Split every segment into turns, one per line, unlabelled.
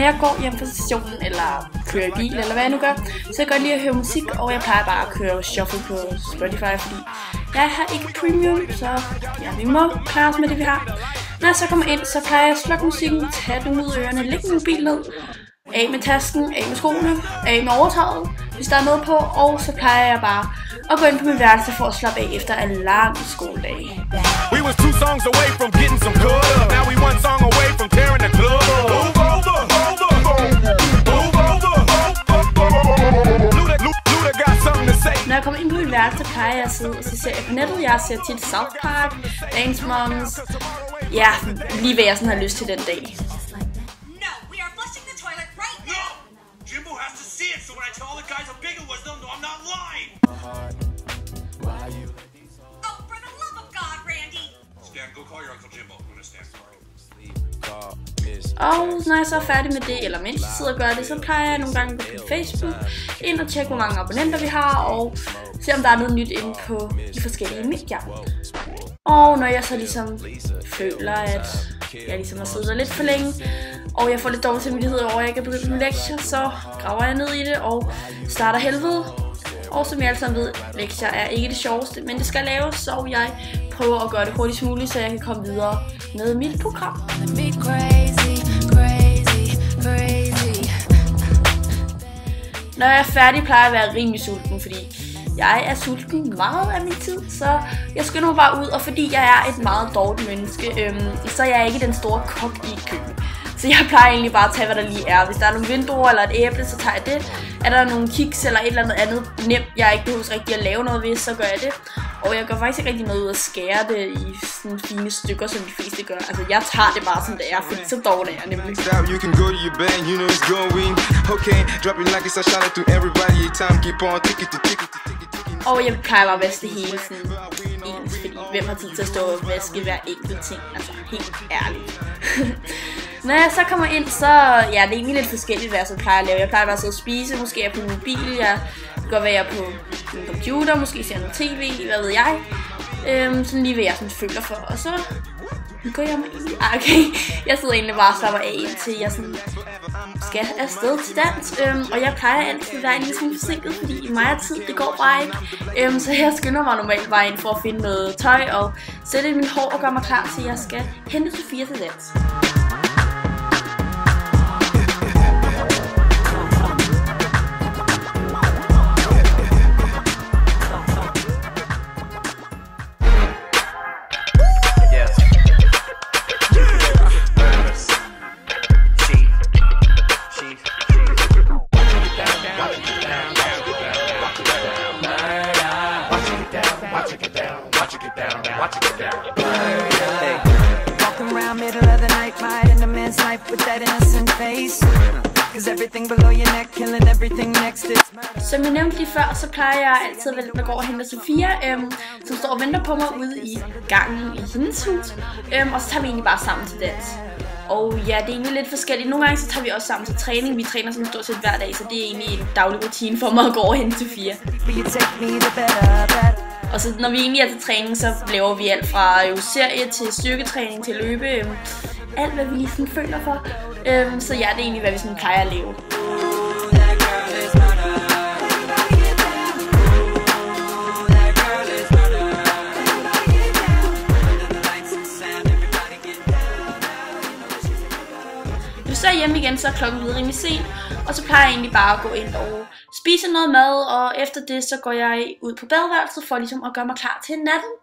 når jeg går hjem fra stationen, eller kører i bil, eller hvad jeg nu gør, så jeg godt lide at høre musik, og jeg plejer bare at køre shuffle på Spotify, fordi jeg har ikke premium, så ja, vi må klare os med det, vi har. Når jeg så kommer ind, så plejer jeg at slukke musikken, tage den ud af ørerne, lægge min bil ned, af med tasken, af med skoene, af med overtaget, hvis der er noget på, og så plejer jeg bare at gå ind på min værelse for at slappe af efter en lang skoledag. We was two songs away from getting some good. Min jeg sidder og serier på nettet. Jeg ser tit South Park, Dance Moms. Ja, lige hvad jeg sådan har lyst til den dag. Og når jeg så er færdig med det, eller mens jeg sidder og gør det, så plejer jeg nogle gange på Facebook ind og tjekke, hvor mange abonnenter vi har, og se om der er noget nyt inde på de forskellige medier. Og når jeg så ligesom føler, at jeg ligesom har siddet der lidt for længe, og jeg får lidt dårlig samvittighed over, at jeg ikke er begyndt med lektier, så graver jeg ned i det og starter helvede. Og som jeg alle sammen ved, lektier er ikke det sjoveste, men det skal laves, så jeg prøver at gøre det hurtigst muligt, så jeg kan komme videre med mit program. Når jeg er færdig, plejer jeg at være rimelig sulten, fordi jeg er sulten meget af min tid, så jeg skal nu bare ud, og fordi jeg er et meget dårligt menneske, øhm, så er jeg ikke den store kok i køkken. Så jeg plejer egentlig bare at tage, hvad der lige er. Hvis der er nogle vinduer eller et æble, så tager jeg det. Er der nogle kiks eller et eller andet andet nemt, jeg ikke behøver rigtig at lave noget ved, så gør jeg det. Og jeg gør faktisk ikke rigtig noget ud at skære det i sådan fine stykker, som de fleste gør. Altså, jeg tager det bare som det er, fordi så dårlig er jeg nemlig. You can go to your band, you know it's going. Okay, dropping like it's a shout out to everybody. Time keep on ticking, ticking, ticking. Og jeg plejer bare at vaske det hele sådan ens, fordi hvem har tid til at stå og vaske hver enkelt ting? Altså, helt ærligt. Når jeg så kommer ind, så ja, det er egentlig lidt forskelligt, hvad jeg så plejer at lave. Jeg plejer bare at sidde og spise, måske er jeg på min mobil, jeg kan godt være jeg på min computer, måske ser jeg noget tv, hvad ved jeg. Øhm, sådan lige hvad jeg sådan føler for. Og så går jeg mig egentlig... Ah, okay. Jeg sidder egentlig bare og slapper af, indtil jeg sådan skal afsted til dans. Øhm, og jeg plejer altid at være en lille smule forsinket, fordi i mig tid, det går bare ikke. Øhm, så jeg skynder mig normalt bare ind for at finde noget tøj og sætte min hår og gøre mig klar til, at jeg skal hente Sofia til dans. Som jeg nævnte lige før, så plejer jeg altid at gå og hente Sofia, øhm, som står og venter på mig ude i gangen i hendes hus. Øhm, og så tager vi egentlig bare sammen til dans. Og ja, det er egentlig lidt forskelligt. Nogle gange så tager vi også sammen til træning. Vi træner sådan stort set hver dag, så det er egentlig en daglig rutine for mig at gå og hente Sofia. Og så når vi egentlig er til træning, så laver vi alt fra jo serie til styrketræning til løbe. Øhm, alt hvad vi lige sådan føler for. Øhm, så ja, det er egentlig hvad vi sådan plejer at leve. Er hjemme igen, så er klokken blevet rimelig sent, og så plejer jeg egentlig bare at gå ind og spise noget mad, og efter det, så går jeg ud på badeværelset for ligesom at gøre mig klar til natten.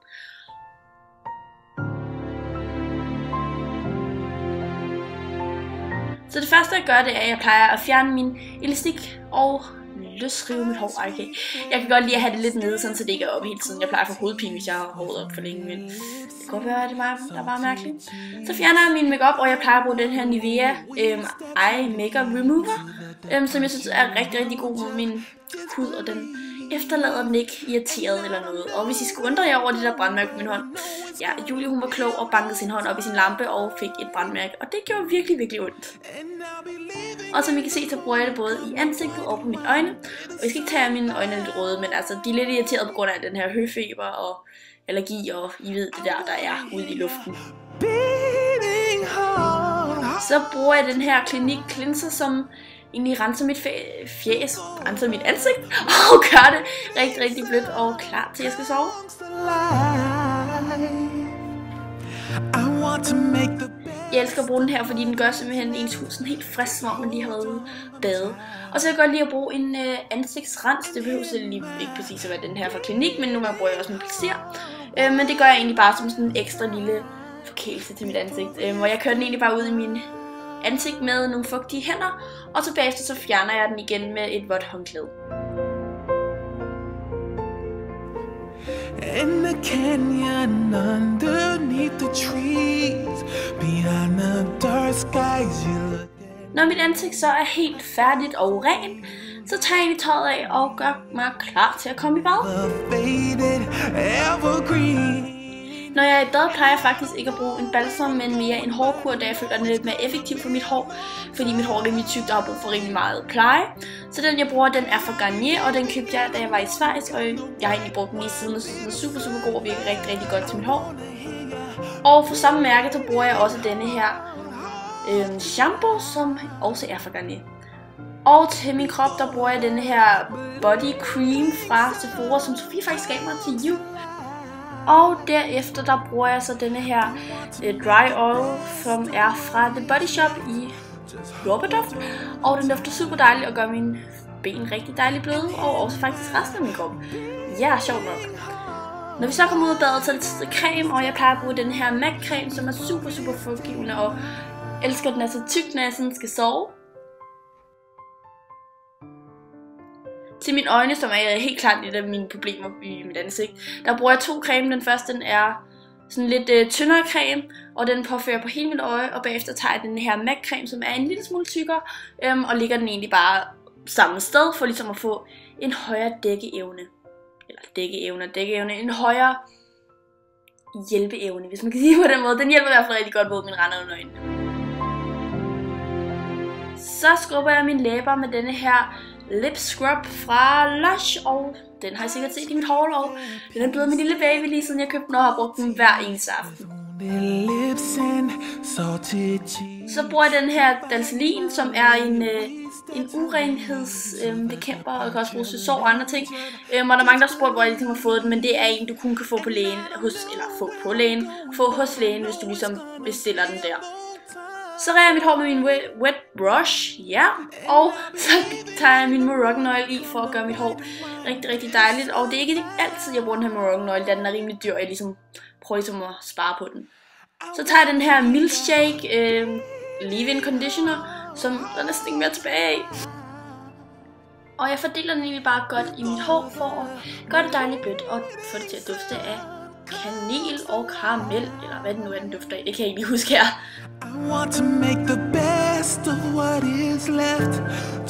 Så det første jeg gør, det er, at jeg plejer at fjerne min elastik og løsrive mit hår. Ej, okay. Jeg kan godt lide at have det lidt nede, sådan, så det ikke er op hele tiden. Jeg plejer at få hovedpine, hvis jeg har håret op for længe, men det kan godt være, at det er mig, der er bare mærkeligt. Så fjerner jeg min makeup, og jeg plejer at bruge den her Nivea øhm, Eye Makeup Remover, øhm, som jeg synes er rigtig, rigtig god mod min hud, og den efterlader den ikke irriteret eller noget. Og hvis I skulle undre jer over det der brandmærke på min hånd, ja, Julie hun var klog og bankede sin hånd op i sin lampe og fik et brandmærke, og det gjorde virkelig, virkelig ondt. Og som I kan se, så bruger jeg det både i ansigtet og på mine øjne. Og jeg skal ikke tage mine øjne lidt røde, men altså, de er lidt irriteret på grund af den her høfeber og allergi, og I ved det der, der er ude i luften. Så bruger jeg den her Clinique Cleanser, som egentlig renser mit fjes, renser mit ansigt, og gør det rigtig, rigtig blødt og klar til, at jeg skal sove. Jeg elsker at bruge den her, fordi den gør simpelthen ens hud sådan helt frisk, når man lige har været ude bade. Og så kan jeg godt lide at bruge en øh, ansigtsrens. Det behøver så lige ikke præcis at være den her fra klinik, men nu bruger jeg også en placer. Øh, men det gør jeg egentlig bare som sådan en ekstra lille forkælelse til mit ansigt. Øh, og jeg kører den egentlig bare ud i min ansigt med nogle fugtige hænder, og så bagefter så fjerner jeg den igen med et vådt håndklæde. In the canyon underneath the trees Behind the dark skies you look Når mit ansigt så er helt færdigt og rent, så tager jeg tøjet af og gør mig klar til at komme i bad. Når jeg er i bad, plejer jeg faktisk ikke at bruge en balsam, men mere en hårkur, da jeg føler, den er lidt mere effektiv for mit hår, fordi mit hår er rimelig tykt og har brug for rimelig meget pleje. Så den jeg bruger, den er fra Garnier, og den købte jeg, da jeg var i Schweiz, og jeg har egentlig brugt den lige siden, og den er super, super god og virker rigtig, rigtig godt til mit hår. Og for samme mærke, så bruger jeg også denne her øh, shampoo, som også er fra Garnier. Og til min krop, der bruger jeg denne her body cream fra Sephora, som Sofie faktisk gav mig til jul. Og derefter der bruger jeg så denne her uh, dry oil, som er fra The Body Shop i jordbærduft. Og den dufter super dejligt og gør mine ben rigtig dejligt bløde, og også faktisk resten af min krop. Ja, sjovt nok. Når vi så kommer ud af badet, så er det tid creme, og jeg plejer at bruge den her MAC creme, som er super, super fugtgivende, og elsker den er så tyk, når jeg sådan skal sove. Til mine øjne, som er helt klart et af mine problemer i mit ansigt. Der bruger jeg to creme. Den første den er sådan lidt øh, tyndere creme, og den påfører på hele mit øje, og bagefter tager jeg den her MAC creme, som er en lille smule tykkere, øhm, og ligger den egentlig bare samme sted, for ligesom at få en højere dækkeevne. Eller dækkeevne, dækkeevne, en højere hjælpeevne, hvis man kan sige på den måde. Den hjælper i hvert fald rigtig godt mod min render under øjnene. Så skrubber jeg mine læber med denne her lip scrub fra Lush, og den har jeg sikkert set i mit hårlov. Den er blevet min lille baby lige siden jeg købte den og har brugt den hver eneste aften. Så bruger jeg den her Dalselin, som er en, øh, en urenhedsbekæmper, øhm, øh, og kan også bruges til sår og andre ting. Øhm, og der er mange, der har spurgt, hvor jeg ligesom har fået den, men det er en, du kun kan få på lægen, hos, eller få på lægen, få hos lægen, hvis du ligesom bestiller den der. Så reger jeg mit hår med min wet, wet brush, ja. Og så tager jeg min Moroccan Oil i for at gøre mit hår rigtig, rigtig dejligt. Og det er ikke altid, jeg bruger den her Moroccan Oil, da den er rimelig dyr, og jeg ligesom prøver ligesom at spare på den. Så tager jeg den her Milkshake øh, Leave-In Conditioner, som der er næsten ikke mere tilbage af. Og jeg fordeler den egentlig bare godt i mit hår for at gøre det dejligt blødt og få det til at dufte af kanel og karamel, eller hvad det nu er, den dufter af. Det kan jeg ikke lige huske her. Want to make the best of what is left.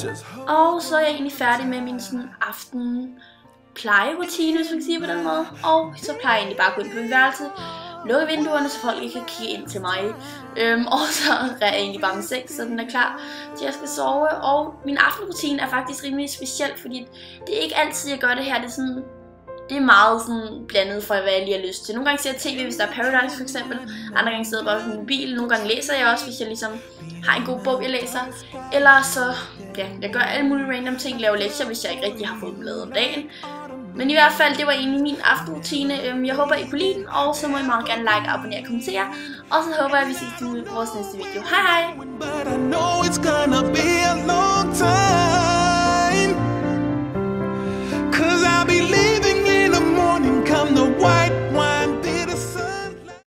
Just og så er jeg egentlig færdig med min sådan aften plejerutine, hvis man kan sige på den måde. Og så plejer jeg egentlig bare at gå ind på min værelse, lukke vinduerne, så folk ikke kan kigge ind til mig. Øhm, og så er jeg egentlig bare med sex, så den er klar til jeg skal sove. Og min aftenrutine er faktisk rimelig speciel, fordi det er ikke altid, jeg gør det her. Det er sådan det er meget sådan blandet fra, hvad jeg lige har lyst til. Nogle gange ser jeg tv, hvis der er Paradise for eksempel. Andre gange sidder jeg bare på min mobil. Nogle gange læser jeg også, hvis jeg ligesom har en god bog, jeg læser. Eller så, ja, jeg gør alle mulige random ting. Laver lektier, hvis jeg ikke rigtig har fået dem lavet om dagen. Men i hvert fald, det var egentlig min aftenrutine. Øhm, jeg håber, I kunne lide den, og så må I meget gerne like, abonnere og kommentere. Og så håber jeg, at vi ses i vores næste video. Hej hej!